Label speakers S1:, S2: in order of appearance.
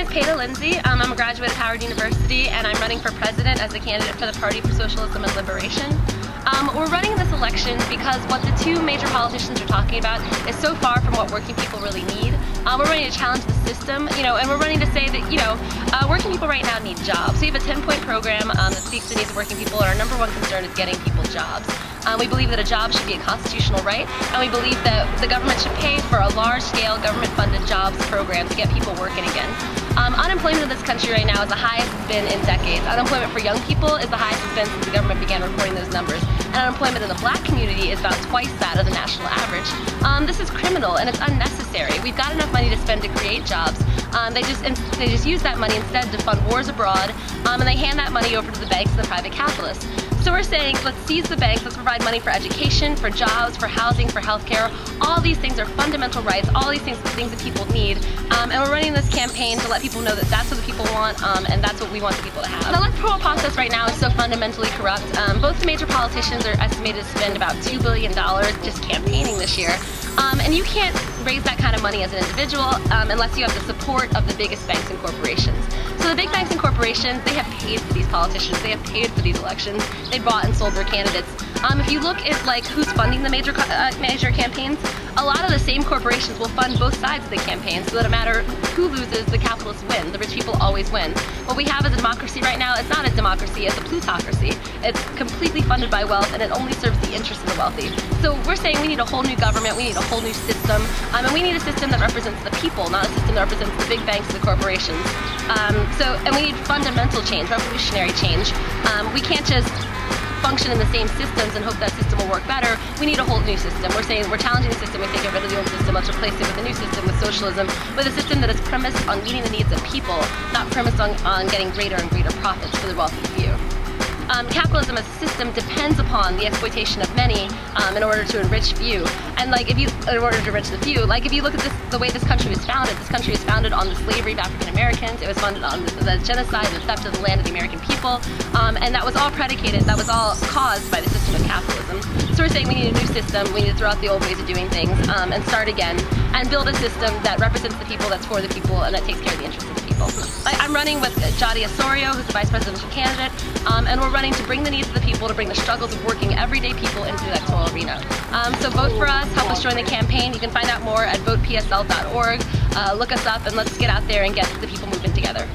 S1: is Peta Lindsay. Um, I'm a graduate of Howard University and I'm running for president as a candidate for the Party for Socialism and Liberation. Um, we're running this election because what the two major politicians are talking about is so far from what working people really need. Um, we're running to challenge the system, you know, and we're running to say that, you know, uh, working people right now need jobs. We have a 10-point program um, that speaks to the needs of working people, and our number one concern is getting people jobs. Um, we believe that a job should be a constitutional right, and we believe that the government should pay for a large-scale government-funded jobs program to get people working again. Um, unemployment in this country right now is the highest it's been in decades. Unemployment for young people is the highest it's been since the government began reporting those numbers. And unemployment in the black community is about twice that of the national average. Um, this is criminal and it's unnecessary. We've got enough money to spend to create jobs. Um, they just they just use that money instead to fund wars abroad, um, and they hand that money over to the banks and the private capitalists. So we're saying, let's seize the banks, let's provide money for education, for jobs, for housing, for healthcare. All these things are fundamental rights, all these things are things that people need. Um, and we're running this campaign to let people know that that's what the people want, um, and that's what we want the people to have. The electoral process right now is so fundamentally corrupt. Um, both major politicians are estimated to spend about $2 billion just campaigning this year. Um, and you can't raise that kind of money as an individual um, unless you have the support of the biggest banks and corporations. So the big banks and corporations, they have paid for these politicians, they have paid for these elections, they bought and sold their candidates. Um, if you look at like who's funding the major uh, major campaigns, a lot of the same corporations will fund both sides of the campaign so that no matter who loses, the capitalists win. The rich people always win. What we have as a democracy right now, it's not a democracy, it's a plutocracy. It's completely funded by wealth and it only serves the interests of the wealthy. So we're saying we need a whole new government, we need a whole new system, um, and we need a system that represents the people, not a system that represents the big banks and the corporations. Um, so, and we need fundamental change, revolutionary change. Um, we can't just function in the same systems and hope that system will work better. We need a whole new system. We're saying we're challenging the system. We say get rid of the old system. Let's replace it with a new system, with socialism, with a system that is premised on meeting the needs of people, not premised on, on getting greater and greater profits for the wealthy few um, capitalism as a system depends upon the exploitation of many um, in order to enrich few. And like if you, in order to enrich the few, like if you look at this, the way this country was founded, this country was founded on the slavery of African Americans. It was founded on the, the genocide, the theft of the land of the American people, um, and that was all predicated, that was all caused by the system of capitalism. So we're saying we need a new system, we need to throw out the old ways of doing things um, and start again and build a system that represents the people, that's for the people, and that takes care of the interests of the people. I, am running with Yari Osorio, who's the vice presidential candidate, um, and we're running to bring the needs of the people, to bring the struggles of working everyday people into the electoral arena. Um, so vote for us, help us join the campaign. You can find out more at votepsl.org. Uh, look us up and let's get out there and get the people moving together.